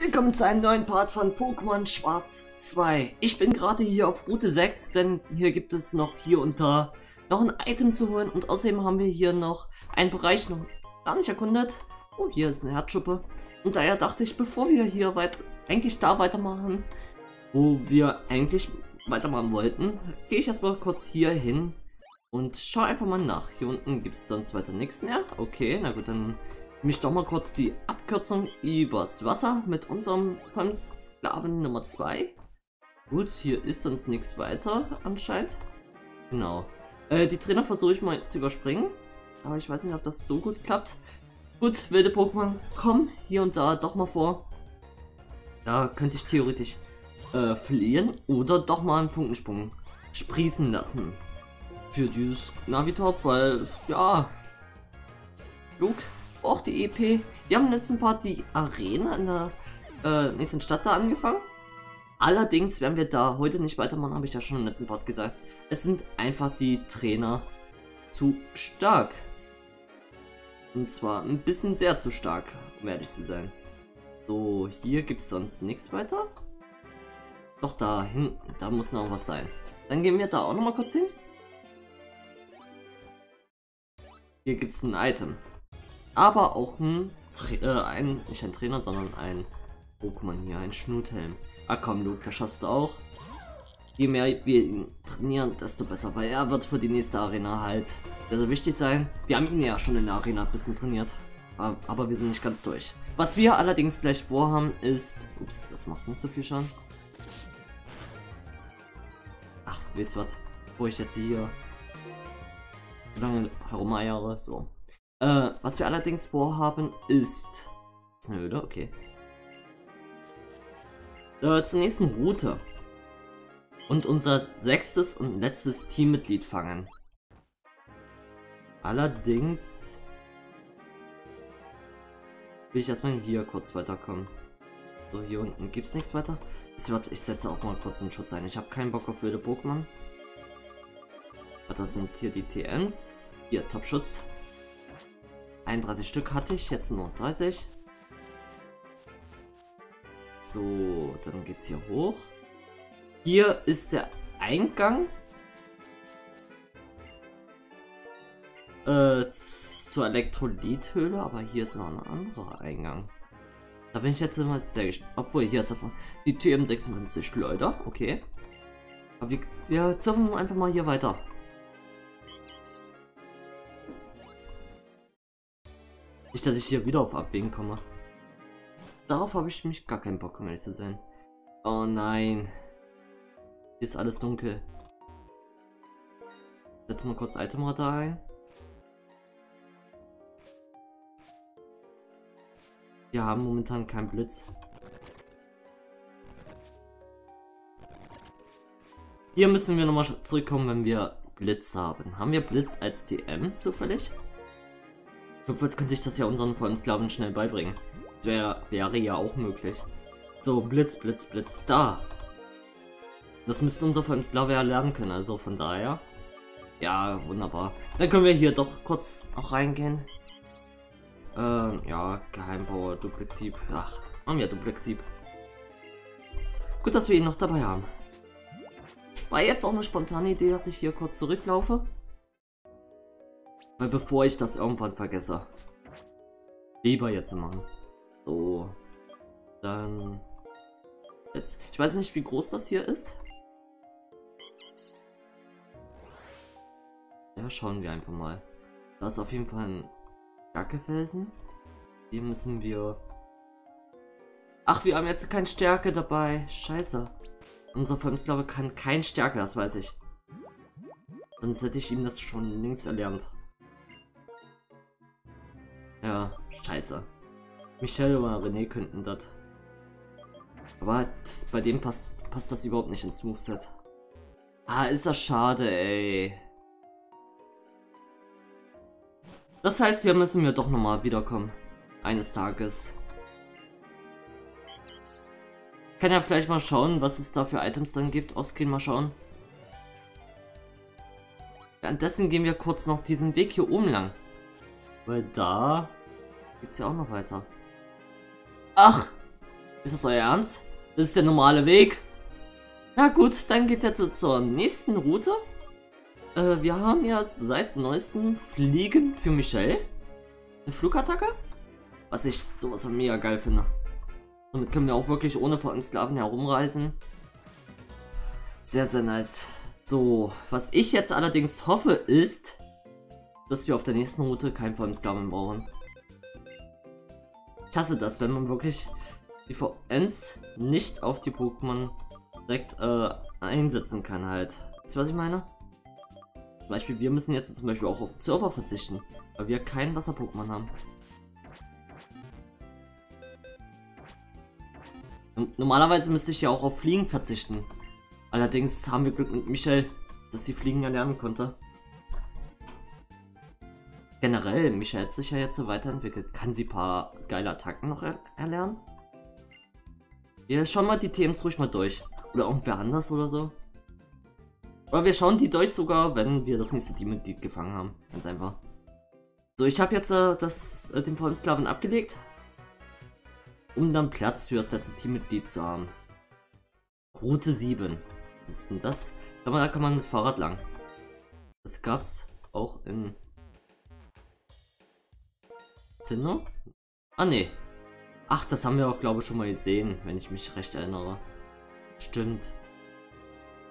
Willkommen zu einem neuen Part von Pokémon Schwarz 2. Ich bin gerade hier auf Route 6, denn hier gibt es noch hier und da noch ein Item zu holen und außerdem haben wir hier noch einen Bereich noch gar nicht erkundet. Oh, hier ist eine Herzschuppe. Und daher dachte ich, bevor wir hier weit eigentlich da weitermachen, wo wir eigentlich weitermachen wollten, gehe ich erstmal kurz hier hin und schau einfach mal nach. Hier unten gibt es sonst weiter nichts mehr. Okay, na gut, dann mich doch mal kurz die Abkürzung übers Wasser mit unserem Sklaven Nummer 2. Gut, hier ist sonst nichts weiter anscheinend. Genau. Äh, die Trainer versuche ich mal zu überspringen. Aber ich weiß nicht, ob das so gut klappt. Gut, wilde Pokémon kommen hier und da doch mal vor. Da könnte ich theoretisch äh, fliehen oder doch mal einen Funkensprung sprießen lassen. Für dieses Navitop, weil, ja, Luke auch die EP. Wir haben im letzten Part die Arena in der äh, nächsten Stadt da angefangen. Allerdings werden wir da heute nicht weitermachen, habe ich ja schon im letzten Part gesagt. Es sind einfach die Trainer zu stark. Und zwar ein bisschen sehr zu stark, um ehrlich zu sein. So, hier gibt es sonst nichts weiter. Doch da hinten, da muss noch was sein. Dann gehen wir da auch noch mal kurz hin. Hier gibt es ein Item aber auch ein, äh, ein, nicht ein Trainer, sondern ein Pokémon hier, ein Schnuthelm. Ah komm, Luke, das schaffst du auch. Je mehr wir ihn trainieren, desto besser, weil er wird für die nächste Arena halt sehr, sehr wichtig sein. Wir haben ihn ja schon in der Arena ein bisschen trainiert, aber wir sind nicht ganz durch. Was wir allerdings gleich vorhaben ist... Ups, das macht nicht so viel Schaden. Ach, wisst was? Wo ich jetzt hier lange herumeiere, so. Äh, was wir allerdings vorhaben ist... ist eine Höhle, okay. Äh, zur nächsten Route. Und unser sechstes und letztes Teammitglied fangen. Allerdings... Will ich erstmal hier kurz weiterkommen. So, hier unten gibt es nichts weiter. Ich, warte, ich setze auch mal kurz den Schutz ein. Ich habe keinen Bock auf wilde Pokémon. Das sind hier die TNs. Hier, Top-Schutz. 31 Stück hatte ich, jetzt nur 30. So, dann geht's hier hoch. Hier ist der Eingang äh, zur Elektrolythöhle, aber hier ist noch ein anderer Eingang. Da bin ich jetzt immer sehr gespannt. Obwohl, hier ist die Tür M56 Leute. Okay. Aber wir, wir zurfen einfach mal hier weiter. Nicht, dass ich hier wieder auf Abwägen komme. Darauf habe ich mich gar keinen Bock, um ehrlich zu sein. Oh nein. Hier ist alles dunkel. Setzen wir kurz Itemradar ein. Wir haben momentan keinen Blitz. Hier müssen wir nochmal zurückkommen, wenn wir Blitz haben. Haben wir Blitz als DM zufällig? Jedenfalls könnte ich das ja unseren vollen Sklaven schnell beibringen. Das wär, wäre ja auch möglich. So, Blitz, Blitz, Blitz. Da! Das müsste unser vollen Sklave ja lernen können, also von daher. Ja, wunderbar. Dann können wir hier doch kurz noch reingehen. Ähm, ja, Geheimpower, Duplexib. Ach, haben wir Duplexib. Gut, dass wir ihn noch dabei haben. War jetzt auch eine spontane Idee, dass ich hier kurz zurücklaufe. Weil bevor ich das irgendwann vergesse. Lieber jetzt machen. So. Dann. Jetzt. Ich weiß nicht, wie groß das hier ist. Ja, schauen wir einfach mal. Da ist auf jeden Fall ein Stärkefelsen. Hier müssen wir... Ach, wir haben jetzt keine Stärke dabei. Scheiße. Unser Fünfsklave kann kein Stärke, das weiß ich. Sonst hätte ich ihm das schon links erlernt. Ja, scheiße. Michelle oder René könnten das. Aber bei dem passt, passt das überhaupt nicht ins Moveset. Ah, ist das schade, ey. Das heißt, hier müssen wir doch nochmal wiederkommen. Eines Tages. Kann ja vielleicht mal schauen, was es da für Items dann gibt. Ausgehen mal schauen. Währenddessen gehen wir kurz noch diesen Weg hier oben lang. Weil da geht's ja auch noch weiter. Ach! Ist das euer Ernst? Das ist der normale Weg. Na gut, dann geht's jetzt zur nächsten Route. Äh, wir haben ja seit neuestem Fliegen für Michelle. Eine Flugattacke. Was ich sowas von mega geil finde. Damit können wir auch wirklich ohne Sklaven herumreisen. Sehr, sehr nice. So, was ich jetzt allerdings hoffe ist, dass wir auf der nächsten Route keinen Sklaven brauchen. Ich hasse das, wenn man wirklich die VNs nicht auf die Pokémon direkt äh, einsetzen kann halt. Wisst ihr, was ich meine? Zum Beispiel, wir müssen jetzt zum Beispiel auch auf Surfer verzichten, weil wir kein Wasser-Pokémon haben. Normalerweise müsste ich ja auch auf Fliegen verzichten. Allerdings haben wir Glück mit Michel, dass sie Fliegen erlernen konnte. Generell, Michel hat sich ja jetzt so weiterentwickelt. Kann sie ein paar geile Attacken noch er erlernen? Wir schauen mal die Themen ruhig mal durch. Oder irgendwer anders oder so. Oder wir schauen die durch sogar, wenn wir das nächste Teammitglied gefangen haben. Ganz einfach. So, ich habe jetzt äh, das, äh, den Vollsklaven abgelegt um dann Platz für das letzte Teammitglied zu haben. Route 7. Was ist denn das? Ich glaube, da kann man mit Fahrrad lang. Das gab's auch in Zinno? Ah, ne. Ach, das haben wir auch, glaube ich, schon mal gesehen, wenn ich mich recht erinnere. Stimmt.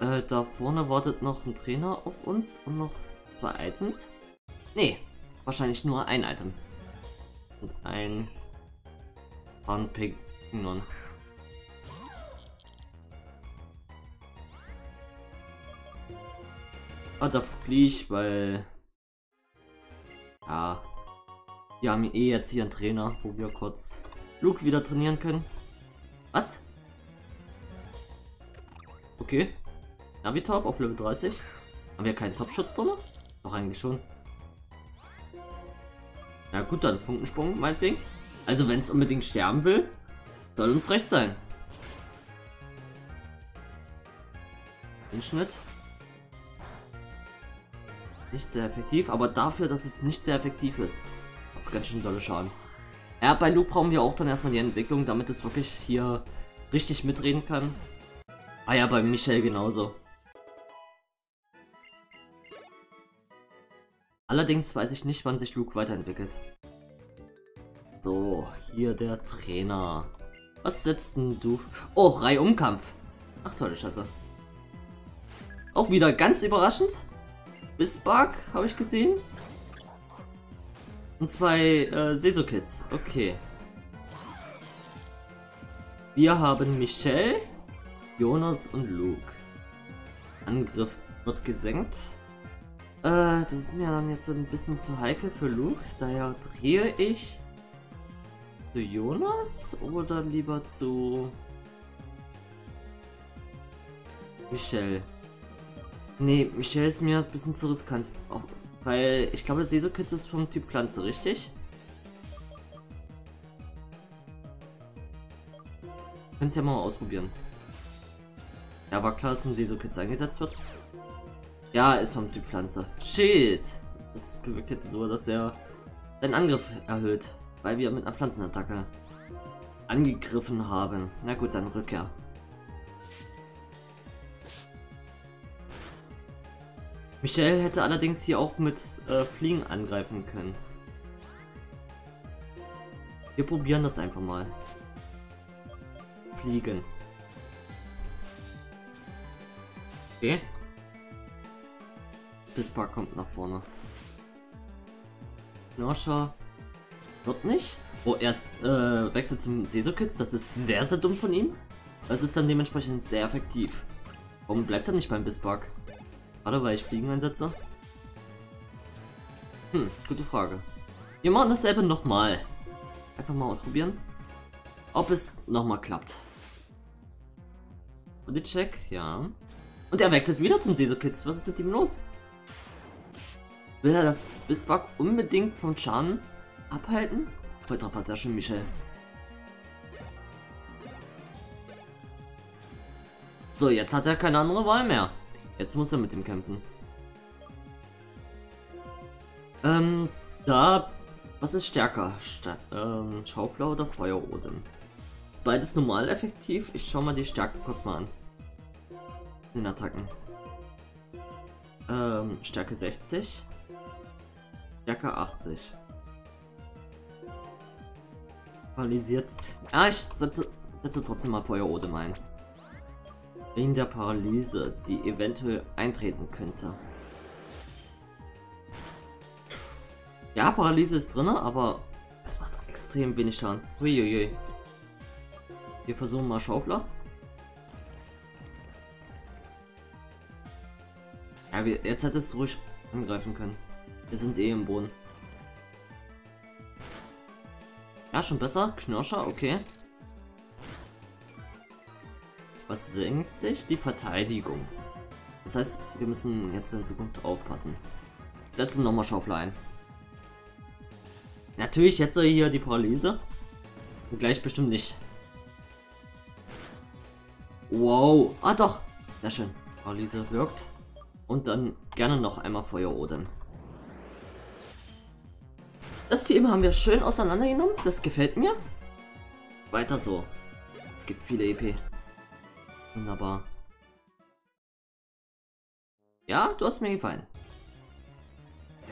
Äh, da vorne wartet noch ein Trainer auf uns und noch zwei Items. Ne, wahrscheinlich nur ein Item. Und ein Anpignon. Ah, da fliehe ich, weil... Ja. Wir haben eh jetzt hier einen Trainer, wo wir kurz Luke wieder trainieren können. Was? Okay. Navitop auf Level 30. Haben wir keinen Top-Schutz drin? Doch eigentlich schon. Ja gut, dann Funkensprung meinetwegen. Also wenn es unbedingt sterben will, soll uns recht sein. Den Schnitt. Nicht sehr effektiv, aber dafür, dass es nicht sehr effektiv ist, hat es ganz schön dolle Schaden. Ja, bei Luke brauchen wir auch dann erstmal die Entwicklung, damit es wirklich hier richtig mitreden kann. Ah ja, bei Michel genauso. Allerdings weiß ich nicht, wann sich Luke weiterentwickelt. So, hier der Trainer. Was setzt denn du? Oh, Reihumkampf. Ach, tolle Scheiße. Auch wieder ganz überraschend. Bisbark habe ich gesehen. Und zwei äh, Seso-Kids. Okay. Wir haben Michelle, Jonas und Luke. Angriff wird gesenkt. Äh, das ist mir dann jetzt ein bisschen zu heikel für Luke. Daher drehe ich zu Jonas oder lieber zu Michelle? Nee, Michelle ist mir ein bisschen zu riskant. Auch, weil ich glaube, Sesokitz ist vom Typ Pflanze, richtig? Könnt ihr ja mal ausprobieren. Ja, war klar, dass ein Sesokitz eingesetzt wird. Ja, ist vom Typ Pflanze. Shit! Das bewirkt jetzt so, dass er seinen Angriff erhöht. Weil wir mit einer Pflanzenattacke angegriffen haben. Na gut, dann Rückkehr. Michelle hätte allerdings hier auch mit äh, Fliegen angreifen können. Wir probieren das einfach mal. Fliegen. Okay. Spispark kommt nach vorne. Knoscher wird nicht. Oh, erst äh, wechselt zum Sesokitz. Das ist sehr, sehr dumm von ihm. Das ist dann dementsprechend sehr effektiv. Warum bleibt er nicht beim Bisbark? Gerade weil ich Fliegen einsetze? Hm, gute Frage. Wir machen dasselbe nochmal. Einfach mal ausprobieren. Ob es nochmal klappt. Und check, ja. Und er wechselt wieder zum Sesokitz. Was ist mit ihm los? Will er das Bisbark unbedingt vom Schaden abhalten? Volltreffer, sehr schön, Michel. So, jetzt hat er keine andere Wahl mehr. Jetzt muss er mit ihm kämpfen. Ähm, da... Was ist stärker? Sta ähm, Schaufler oder Feuerodem? Beides normal effektiv. Ich schau mal die Stärke kurz mal an. Den Attacken. Ähm, Stärke 60. Stärke 80. Paralysiert. Ja, ich setze, setze trotzdem mal Feuerodem ein. Wegen der Paralyse, die eventuell eintreten könnte. Ja, Paralyse ist drin, aber es macht extrem wenig Schaden. Uiuiui. Wir versuchen mal Schaufler. Ja, jetzt hättest du ruhig angreifen können. Wir sind eh im Boden. Ja, schon besser. Knirscher, okay. Was senkt sich? Die Verteidigung. Das heißt, wir müssen jetzt in Zukunft aufpassen. Setzen nochmal Schaufler ein. Natürlich jetzt hier die Paralyse. Und gleich bestimmt nicht. Wow. Ah doch. Sehr schön. Paralyse wirkt. Und dann gerne noch einmal Feuerodem. Das Team haben wir schön auseinandergenommen. Das gefällt mir. Weiter so. Es gibt viele EP. Wunderbar. Ja, du hast mir gefallen.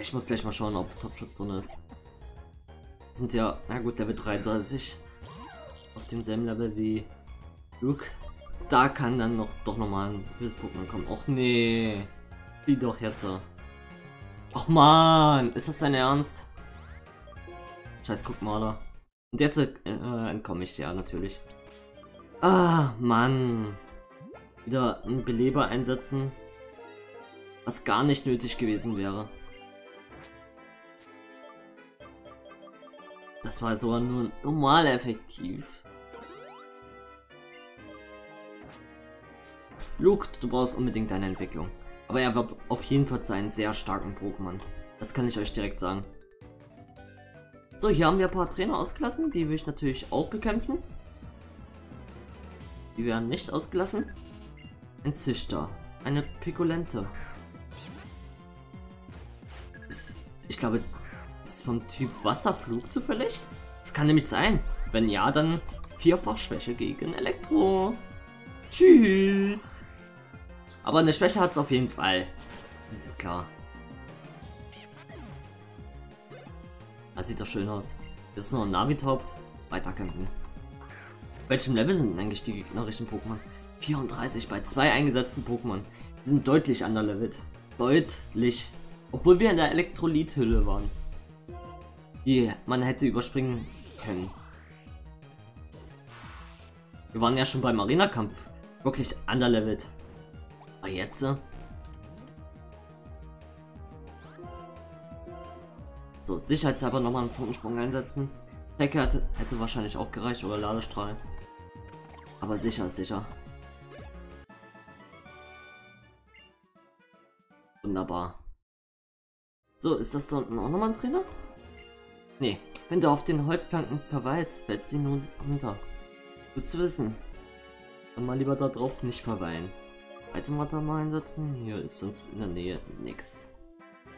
Ich muss gleich mal schauen, ob Topschutz drin ist. Sind ja, na gut, Level 33. Auf demselben Level wie Luke. Da kann dann noch doch nochmal ein wildes Pokémon kommen. Och nee. Wie doch jetzt. Ach man, ist das dein Ernst? Scheiß Guckmaler. Und jetzt äh, entkomme ich, ja, natürlich. Ah, Mann. Wieder einen Beleber einsetzen. Was gar nicht nötig gewesen wäre. Das war sogar nur normal effektiv. Luke, du brauchst unbedingt deine Entwicklung. Aber er wird auf jeden Fall zu einem sehr starken Pokémon. Das kann ich euch direkt sagen. So, hier haben wir ein paar Trainer ausgelassen. Die will ich natürlich auch bekämpfen. Die werden nicht ausgelassen. Ein Züchter. Eine Pikolente. Ist, ich glaube, ist vom Typ Wasserflug zufällig? Das kann nämlich sein. Wenn ja, dann vierfach Schwäche gegen Elektro. Tschüss. Aber eine Schwäche hat es auf jeden Fall. Das ist klar. Das sieht doch schön aus. Das ist noch ein Navitop. Weiterkämpfen. Welchem Level sind eigentlich die gegnerischen Pokémon? 34 bei zwei eingesetzten Pokémon. Die sind deutlich underlevelt. Deutlich. Obwohl wir in der Elektrolythülle waren. Die man hätte überspringen können. Wir waren ja schon beim Arena-Kampf. Wirklich underlevelt. Aber jetzt? So, sicherheitshalber nochmal einen Funkensprung einsetzen. Decke hätte, hätte wahrscheinlich auch gereicht oder Ladestrahl. Aber sicher ist sicher. Wunderbar. So, ist das da unten auch nochmal ein Trainer? Nee, wenn du auf den Holzplanken verweilst, fällst du nun runter. Gut zu wissen. Dann mal lieber da drauf nicht verweilen. Itemratter mal einsetzen. Hier ist sonst in der Nähe nix.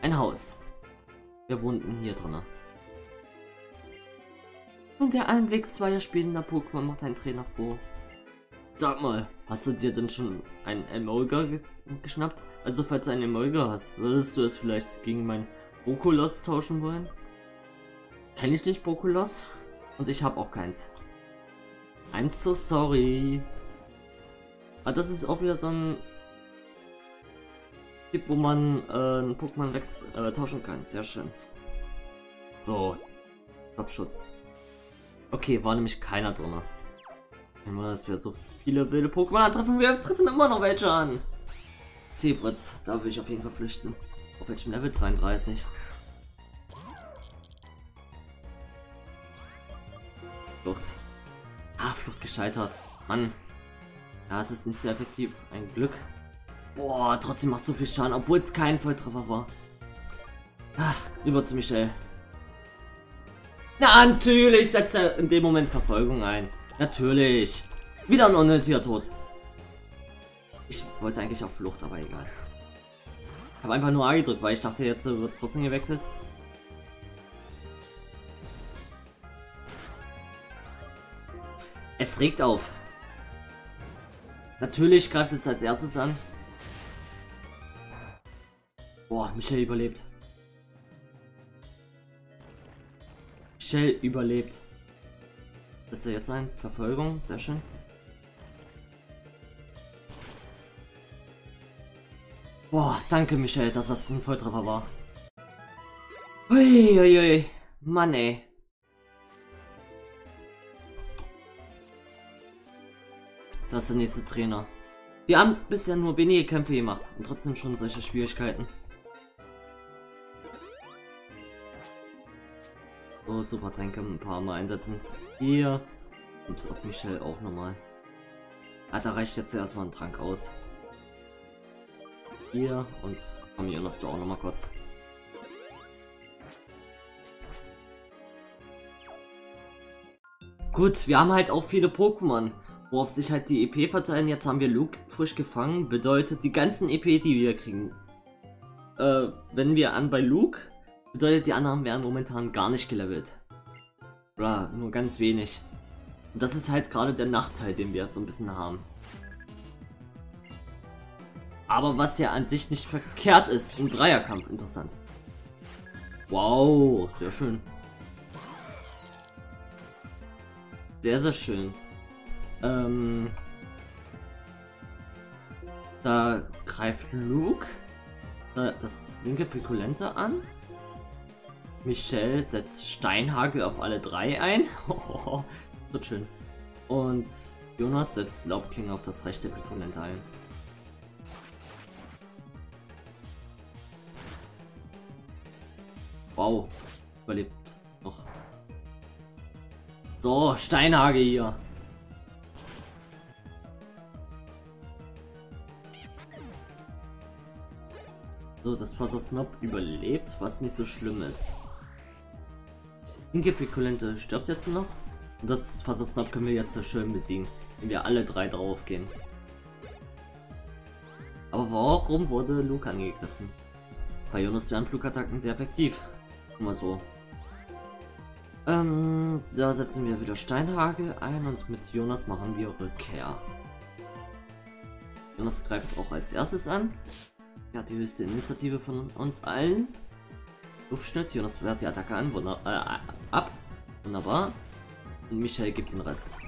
Ein Haus. Wir wohnten hier drin. Und der Anblick zweier spielender Pokémon macht einen Trainer froh. Sag mal, hast du dir denn schon einen Emolga ge geschnappt? Also falls du einen Emolga hast, würdest du es vielleicht gegen meinen Brokolos tauschen wollen? Kenn ich nicht Brokolos? Und ich habe auch keins. I'm so sorry. Ah, das ist auch wieder so ein Tipp, wo man äh, ein Pokémon äh, tauschen kann. Sehr schön. So. Topschutz. Okay, war nämlich keiner drin. Immer, dass wir so viele wilde Pokémon antreffen. Wir treffen immer noch welche an. Zebritz, da will ich auf jeden Fall flüchten. Auf welchem Level? 33. Flucht. Ah, Flucht gescheitert. Mann. Ja, es ist nicht sehr effektiv. Ein Glück. Boah, trotzdem macht so viel Schaden, obwohl es kein Volltreffer war. Ach, über zu Michelle. Na, natürlich setzt er in dem Moment Verfolgung ein. Natürlich. Wieder ein unnötiger Tod. Ich wollte eigentlich auf Flucht, aber egal. Ich habe einfach nur A gedrückt, weil ich dachte, jetzt wird trotzdem gewechselt. Es regt auf. Natürlich greift es als erstes an. Boah, Michelle überlebt. Michelle überlebt. Setze jetzt ein. Verfolgung. Sehr schön. Boah, danke Michelle, dass das ein Volltreffer war. Uiuiui. Mann ey. Das ist der nächste Trainer. Wir haben bisher nur wenige Kämpfe gemacht und trotzdem schon solche Schwierigkeiten. So, super Tränke ein paar Mal einsetzen. Hier. Und auf Michelle auch nochmal. Ah, da reicht jetzt erstmal ein Trank aus. Hier und komm, Jonas, du auch nochmal kurz. Gut, wir haben halt auch viele Pokémon worauf sich halt die EP verteilen. Jetzt haben wir Luke frisch gefangen. Bedeutet, die ganzen EP, die wir kriegen, äh, wenn wir an bei Luke, bedeutet, die anderen werden momentan gar nicht gelevelt. Oder nur ganz wenig. Und das ist halt gerade der Nachteil, den wir so ein bisschen haben. Aber was ja an sich nicht verkehrt ist, im Dreierkampf interessant. Wow, sehr schön. Sehr, sehr schön. Ähm, da greift Luke das linke Pikulente an. Michelle setzt Steinhagel auf alle drei ein. wird schön. Und Jonas setzt Laubklinge auf das rechte Pikulente ein. Wow, überlebt noch. So, Steinhagel hier. So, das Wasser Snob überlebt, was nicht so schlimm ist. Linke Pikulente stirbt jetzt noch. Und das Wasser Snob können wir jetzt schön besiegen, wenn wir alle drei drauf gehen. Aber warum wurde Luke angegriffen? Bei Jonas wären Flugattacken sehr effektiv. Immer so. Ähm, da setzen wir wieder Steinhagel ein und mit Jonas machen wir Rückkehr. Jonas greift auch als erstes an. Er hat die höchste Initiative von uns allen. Luftschnitt, Jonas wehrt die Attacke an, Wunder äh, ab. Wunderbar. Und Michael gibt den Rest.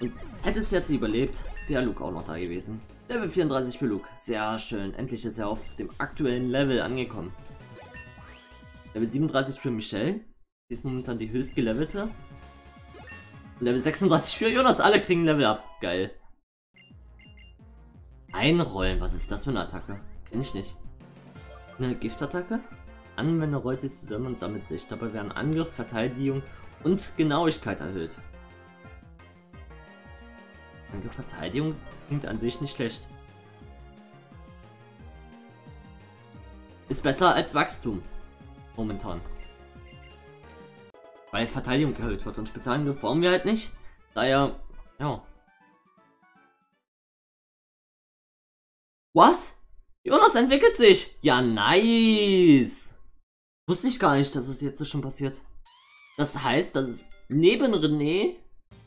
Und hätte es jetzt überlebt, wäre Luke auch noch da gewesen. Level 34 für Luke. Sehr schön. Endlich ist er auf dem aktuellen Level angekommen. Level 37 für Michelle. Die ist momentan die höchst gelevelte. Level 36 für Jonas. Alle kriegen Level ab. Geil. Einrollen. Was ist das für eine Attacke? Kenn ich nicht. Eine Giftattacke? Anwender rollt sich zusammen und sammelt sich. Dabei werden Angriff, Verteidigung und Genauigkeit erhöht. Angriff, Verteidigung klingt an sich nicht schlecht. Ist besser als Wachstum. Momentan. Weil Verteidigung erhöht wird und Spezialangriff brauchen wir halt nicht. Daher, ja. Was? Jonas entwickelt sich. Ja, nice. Wusste ich gar nicht, dass es jetzt schon passiert. Das heißt, dass es neben René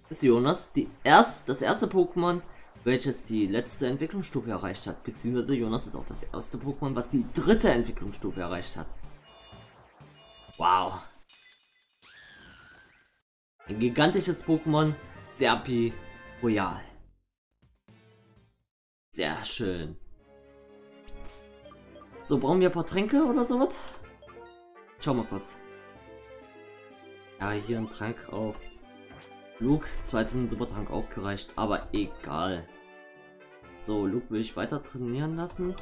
ist Jonas die erst, das erste Pokémon, welches die letzte Entwicklungsstufe erreicht hat. Beziehungsweise Jonas ist auch das erste Pokémon, was die dritte Entwicklungsstufe erreicht hat. Wow. Ein gigantisches Pokémon, Serpi Royal. Sehr schön. So, brauchen wir ein paar Tränke oder sowas? Schau mal kurz. Ja, hier ein Trank auf. Luke, zweiten Supertrank auch gereicht, aber egal. So, Luke will ich weiter trainieren lassen.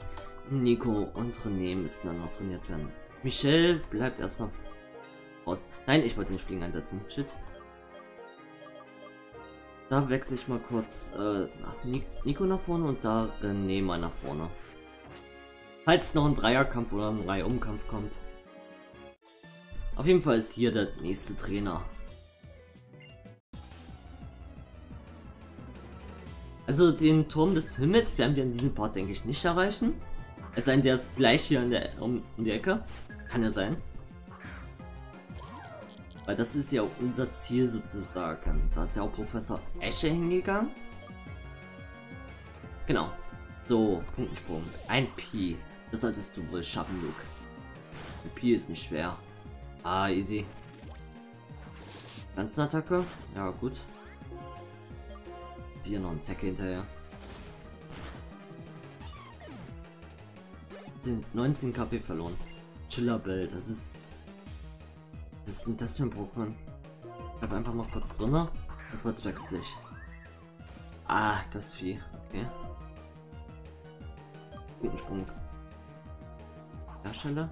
Nico und René müssen dann noch trainiert werden. Michelle bleibt erstmal aus. Nein, ich wollte nicht Fliegen einsetzen. Shit. Da wechsle ich mal kurz äh, nach Nico nach vorne und da René mal nach vorne. Falls noch ein Dreierkampf oder ein Reihumkampf kommt. Auf jeden Fall ist hier der nächste Trainer. Also den Turm des Himmels werden wir in diesem Part, denke ich, nicht erreichen. Es sei denn, der ist gleich hier in der, um, um die Ecke. Kann ja sein. Weil das ist ja unser Ziel sozusagen. Da ist ja auch Professor Esche hingegangen. Genau. So, Funkensprung. Ein Pi. Das solltest du wohl schaffen, Luke. Ein Pi ist nicht schwer. Ah, easy. Pflanzenattacke? Ja, gut. Hier noch ein Tackle hinterher. Sind 19 KP verloren. Chillerbell, das ist. Was ist denn das für ein Pokémon? Ich bleib einfach mal kurz drunter, bevor es wechsle ich. Ah, das Vieh. Okay. Guten Sprung. Hersteller.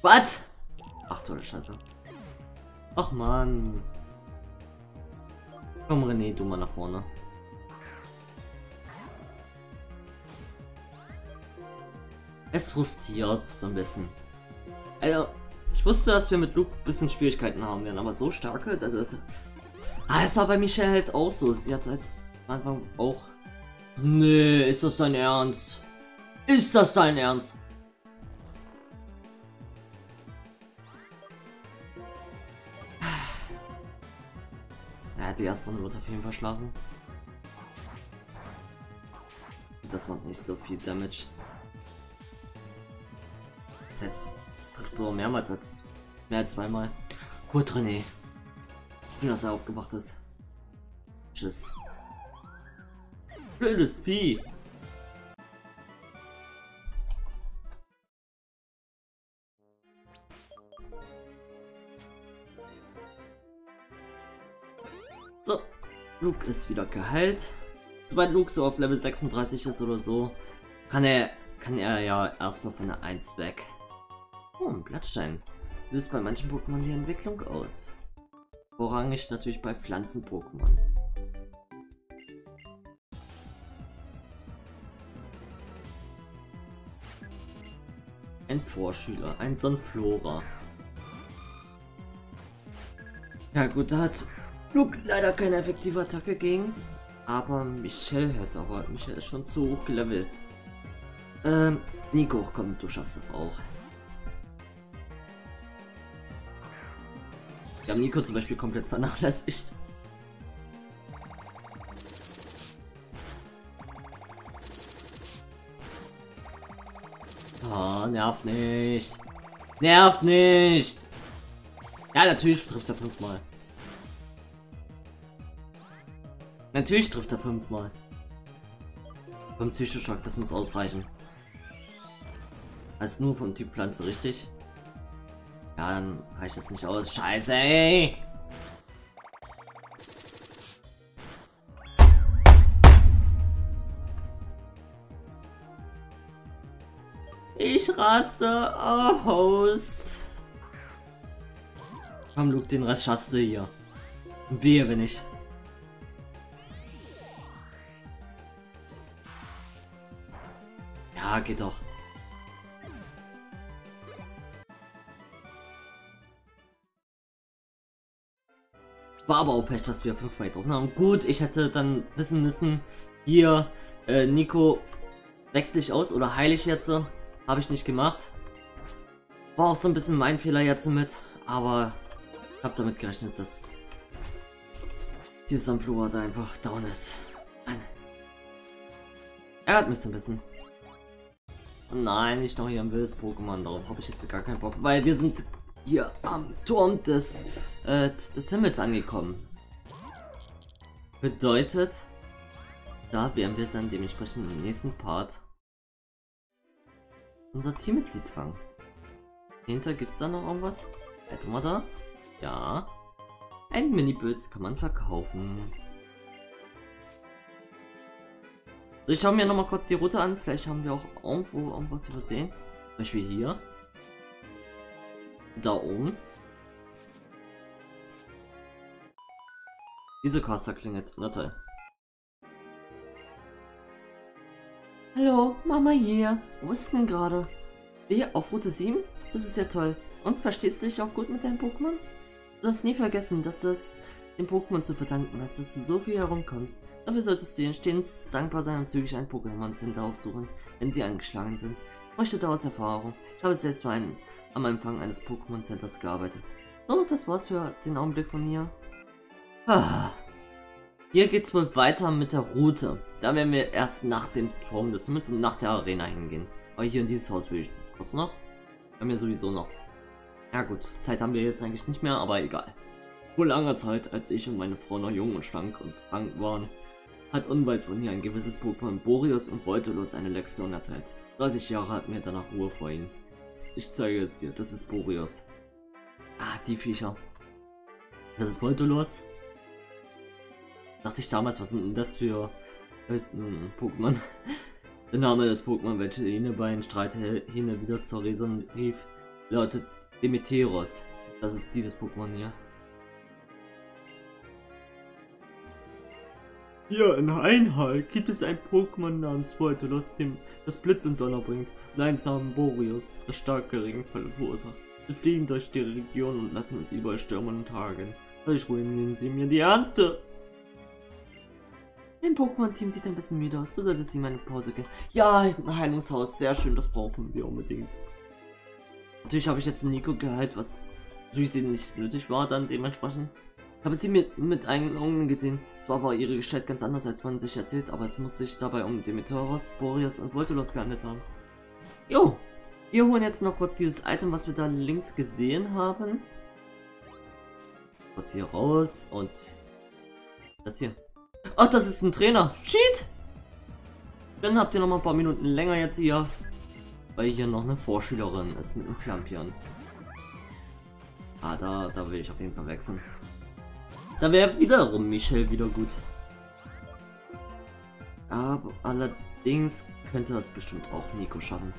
Was? Ach, tolle Scheiße. Ach man. Komm René, du mal nach vorne. Es frustriert so ein bisschen. Also, ich wusste, dass wir mit Luke ein bisschen Schwierigkeiten haben werden, aber so starke, das ist... Ah, das war bei Michelle halt auch so. Sie hat halt am Anfang auch... Nee, ist das dein Ernst? Ist das dein Ernst? Ja, die erste Runde wird auf jeden Fall schlafen. Das macht nicht so viel Damage. Das trifft so mehrmals als mehr als zweimal. Gut, René. Schön, dass er aufgewacht ist. Tschüss. Blödes Vieh. Luke ist wieder geheilt. Sobald Luke so auf Level 36 ist oder so, kann er kann er ja erstmal von der 1 weg. Oh, ein Blattstein. Löst bei manchen Pokémon die Entwicklung aus. Vorrangig natürlich bei Pflanzen-Pokémon. Ein Vorschüler, ein Sonflora. Ja gut, da hat Luke leider keine effektive Attacke gegen. Aber Michelle hätte, aber Michelle ist schon zu hoch gelevelt. Ähm, Nico, komm, du schaffst das auch. Wir haben Nico zum Beispiel komplett vernachlässigt. Oh, nerv nicht. Nerv nicht. Ja, natürlich trifft er fünfmal. Natürlich trifft er fünfmal. Beim Psychoschock, das muss ausreichen. Als nur vom Typ Pflanze, richtig? Ja, dann reicht das nicht aus. Scheiße, ey! Ich raste aus. Komm, Luke, den Rest schaffst du hier. Wehe, wenn ich. Geht doch. War aber auch Pech, dass wir fünfmal getroffen haben. Gut, ich hätte dann wissen müssen, hier, äh, Nico, wechsle ich aus oder heile ich jetzt? Habe ich nicht gemacht. War auch so ein bisschen mein Fehler jetzt mit, aber ich habe damit gerechnet, dass dieses Sunflower da einfach down ist. Mann. Ärgert mich so ein bisschen. Nein, nicht noch hier ein wildes Pokémon, darauf habe ich jetzt gar keinen Bock, weil wir sind hier am Turm des, äh, des Himmels angekommen. Bedeutet, da werden wir dann dementsprechend im nächsten Part unser Teammitglied fangen. Hinter gibt es da noch irgendwas? Hätten wir da? Ja. Ein Mini-Bilds kann man verkaufen. So, ich schaue mir noch mal kurz die Route an. Vielleicht haben wir auch irgendwo irgendwas übersehen. Zum Beispiel hier. Da oben. Diese Caster klingelt. Na toll. Hallo, Mama hier. Wo bist du denn gerade? Wie, auf Route 7? Das ist ja toll. Und verstehst du dich auch gut mit deinem Pokémon? Du hast nie vergessen, dass du es dem Pokémon zu verdanken hast, dass du so viel herumkommst. Dafür solltest du ihnen stets dankbar sein und zügig ein Pokémon Center aufsuchen, wenn sie angeschlagen sind. Ich möchte daraus Erfahrung. Ich habe selbst mal einen am Anfang eines Pokémon Centers gearbeitet. So, das war's für den Augenblick von mir. Ah. Hier geht's wohl weiter mit der Route. Da werden wir erst nach dem Turm des Himmels und nach der Arena hingehen. Aber hier in dieses Haus will ich kurz noch. Wir haben ja sowieso noch. Ja gut, Zeit haben wir jetzt eigentlich nicht mehr, aber egal. Vor langer Zeit, als ich und meine Frau noch jung und schlank und krank waren, hat unweit von hier ein gewisses Pokémon Boreas und Voltolos eine Lektion erteilt. 30 Jahre hatten wir danach Ruhe vor ihnen. Ich zeige es dir, das ist Boreas. Ah, die Viecher. Das ist Voltolos. Dachte ich damals, was sind denn das für äh, Pokémon? Der Name des Pokémon, welche Hine bei den Streithähne wieder zur Raison rief, lautet Demeteros. Das ist dieses Pokémon hier. Hier in Einhall gibt es ein Pokémon namens Voltolos, dem das Blitz und Donner bringt, und eins namens Boreas, das starke Regenfälle verursacht. Wir fliegen durch die Region und lassen uns überall stürmen und tagen. Dadurch ruinieren sie mir die Ernte. Dein Pokémon-Team sieht ein bisschen müde aus. Du solltest ihm eine Pause geben. Ja, ein Heilungshaus. Sehr schön, das brauchen wir unbedingt. Natürlich habe ich jetzt Nico geheilt, was natürlich nicht nötig war dann dementsprechend. Habe sie mit, mit eigenen Augen gesehen. Zwar war ihre Gestalt ganz anders, als man sich erzählt, aber es muss sich dabei um Demeteros, Boreas und Voltolos gehandelt haben. Jo, wir holen jetzt noch kurz dieses Item, was wir da links gesehen haben. Kurz hier raus und das hier. Ach, das ist ein Trainer. Cheat! Dann habt ihr noch mal ein paar Minuten länger jetzt hier. Weil hier noch eine Vorschülerin ist mit einem Flampion. Ah, da, da will ich auf jeden Fall wechseln. Da wäre wiederum Michelle wieder gut. Aber allerdings könnte das bestimmt auch Nico schaffen.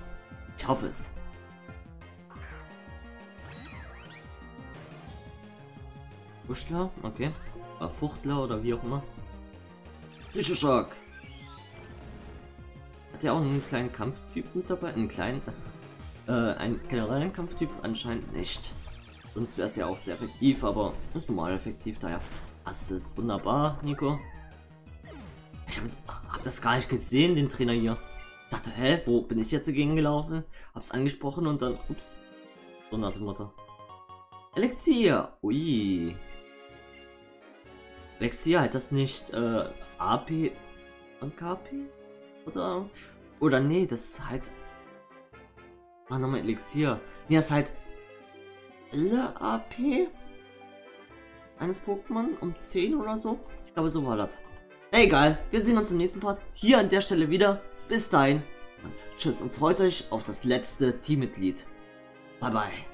Ich hoffe es. Buschler, okay. Oder Fuchtler oder wie auch immer. Psychoschock. Hat er auch einen kleinen Kampftyp mit dabei? Einen kleinen? Äh, einen generellen Kampftyp anscheinend nicht. Sonst wäre es ja auch sehr effektiv, aber ist normal effektiv daher. Das ist wunderbar, Nico. Ich habe hab das gar nicht gesehen, den Trainer hier. Ich dachte, hä, wo bin ich jetzt dagegen gelaufen? Hab's angesprochen und dann, ups. So nach dem Motto. Elixier. Ui. Elixier hat das nicht äh, AP und KP? Oder? Oder nee, das ist halt. Ah, nochmal Elixier. Nee, das ist halt. Alle AP? Eines Pokémon um 10 oder so? Ich glaube, so war das. Egal, wir sehen uns im nächsten Part hier an der Stelle wieder. Bis dahin und tschüss und freut euch auf das letzte Teammitglied. Bye bye.